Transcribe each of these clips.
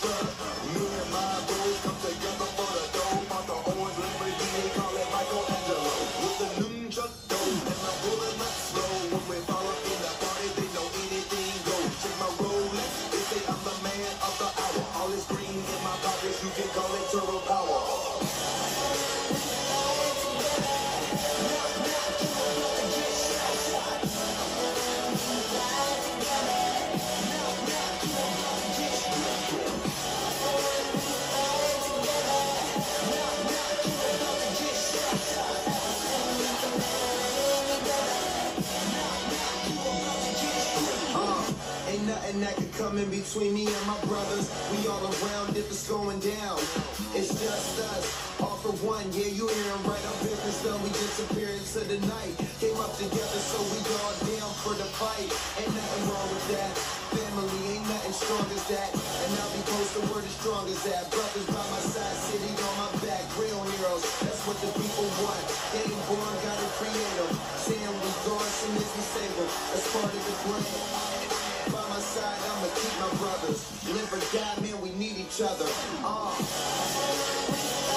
cut nothing that could come in between me and my brothers. We all around it's going down. It's just us, all for one. Yeah, you hearing right up business done. We disappeared into the night. Came up together, so we all down for the fight. Ain't nothing wrong with that. Family ain't nothing strong as that. And I'll be close to where the strong as that. Brothers by my side, city on my back. Real heroes, that's what the people want. Ain't born, gotta create them. Saying we gone, soon as we save them. That's part of the plan. Side, I'ma keep my brothers. Live or die, man, we need each other. Uh.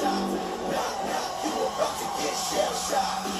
Get. Knock, knock, you about to get shell knock,